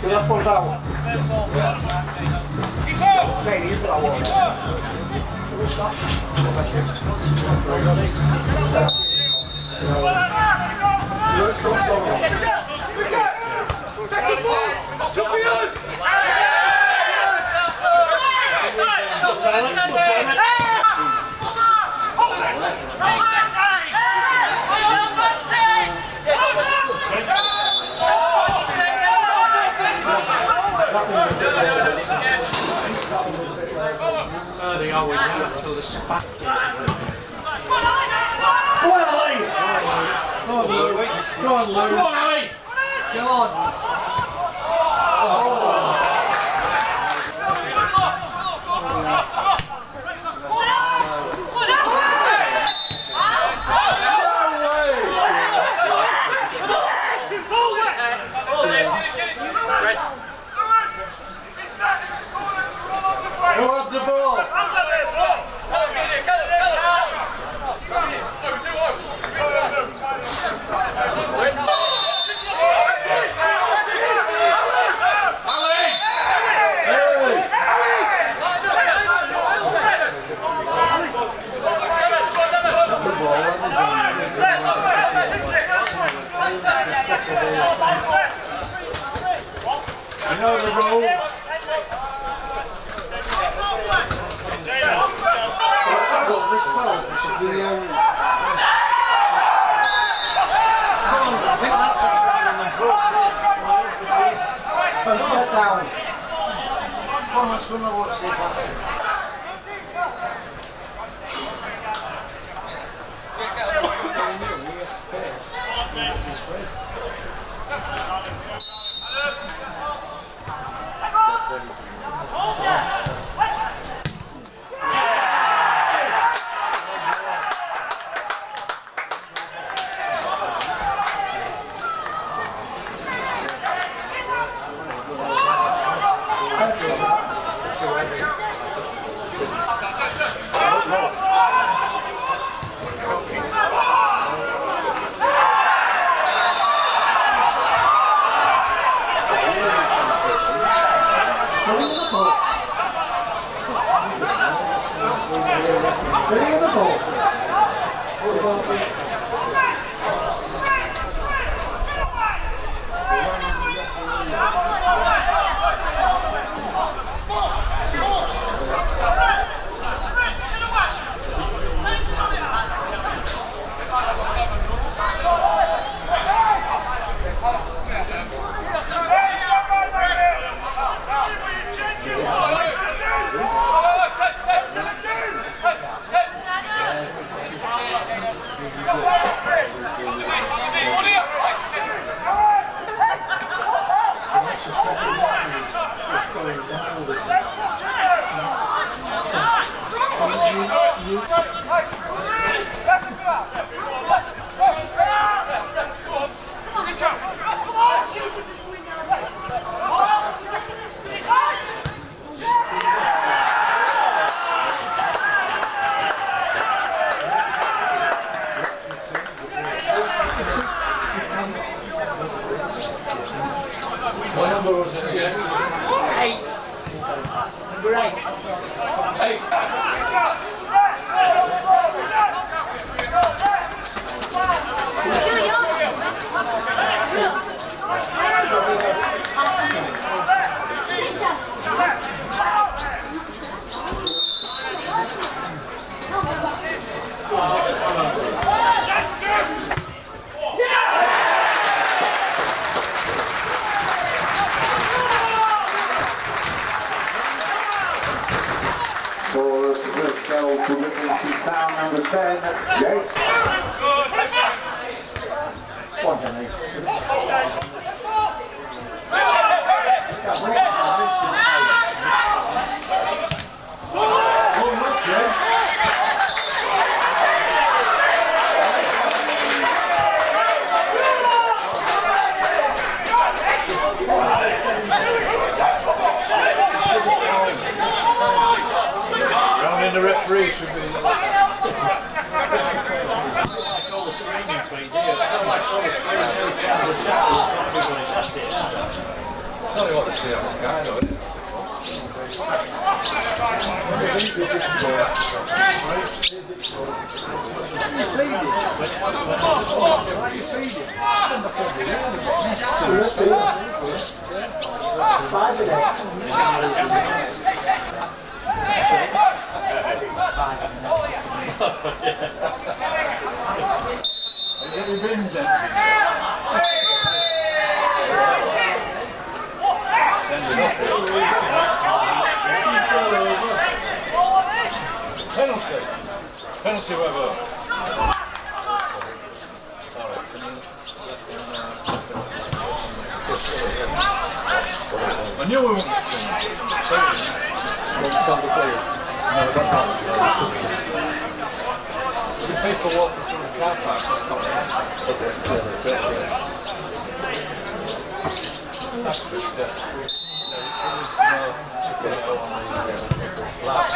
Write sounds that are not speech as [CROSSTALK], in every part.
Cuidado com o Dal. Bem, ir para o Hey! Always do until the spat. Go on, Ali! Go on, Lou. Go on, Lou. Go on, Ali! Go on. Who had the ball? Ali! You know the rule. This 12? This is the, um... I think that's a on the cross here. It is. Come on, get down. Come on, let's run over and Có 好 should be. [LAUGHS] a it. It's only what they see on Sky, though, isn't it? Five in it. Get your bins empty. Send it off. Penalty. Penalty, whoever. I knew we wouldn't get to him. Sorry. The people walking through the car park just come That's good stuff. Yeah, it was, uh, to put it on the uh, last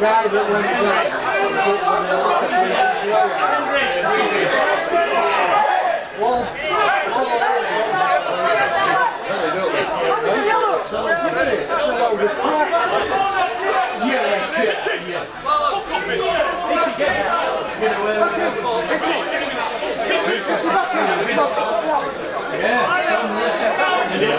That went Mine is not coming like we. Oh dear.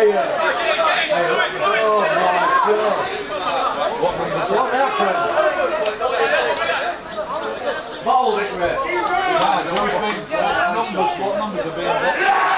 Oh my god. What happened? Bottled it, Red. Mine's always been uh, numbers. What numbers are being what?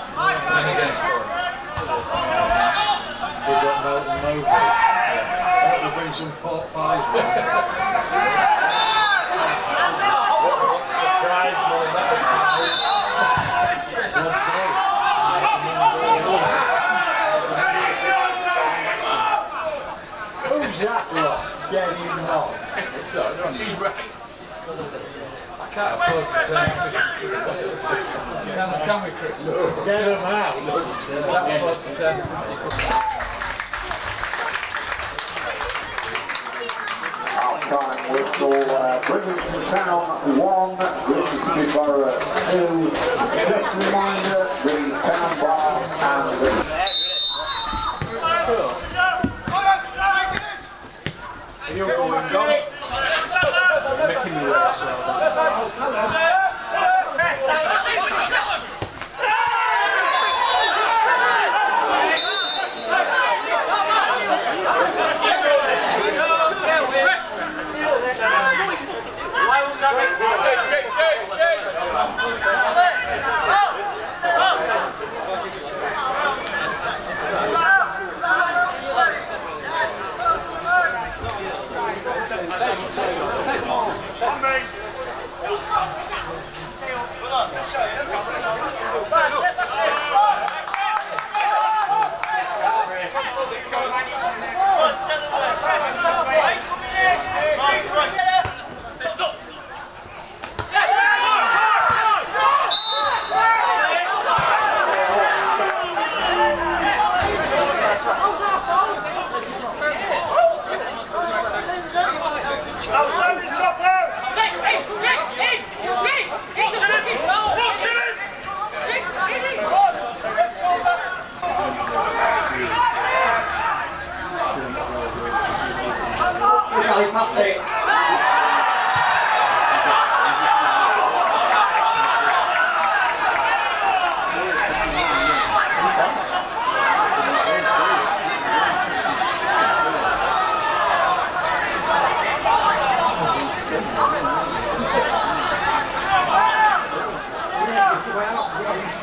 Yeah, but the best player, he'll do it. Those two. Bishop Auckland today. And against Bournemouth. They've got Melton Mowbray. That would bring some pot pies back. Surprise, more that. One. Who's that lot getting on? So, they're on He's right. Can't afford to turn off. Can, can we, Chris? No. Get them out. Can't afford to turn Time whistle, uh, Town 1, Brighton Borough 2. Just a reminder, the Town Bar and the Who's